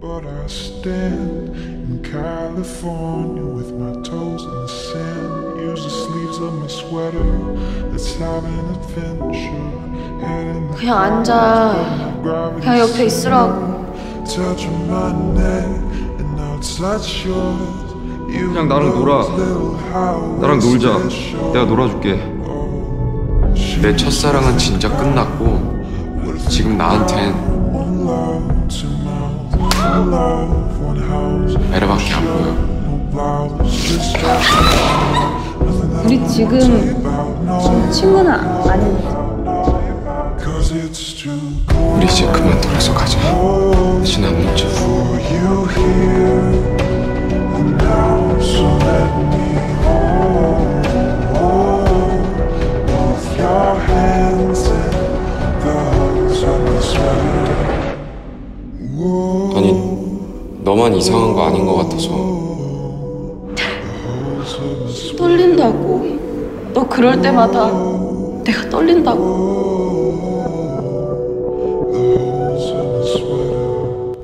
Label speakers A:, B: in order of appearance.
A: But I stand in California with my toes in the sand. Use the sleeves of my sweater. Let's have an adventure. Head in the
B: 그냥 앉아. 그냥 옆에 있으라고.
A: touch of my neck and I'll touch yours. You
C: 그냥 나랑 놀아. 나랑 놀자. 내가 놀아줄게.
D: 내 첫사랑은 진짜 끝났고 지금 나한텐. 에라밖에 안 보여.
B: 우리 지금 친구는 아닌데.
D: 우리 이제 그만 돌아서 가자. 다시 안
A: my sweater.
D: 아니 너만 이상한 거 아닌 것 같아서
B: 떨린다고. 너 그럴 때마다 내가 떨린다고.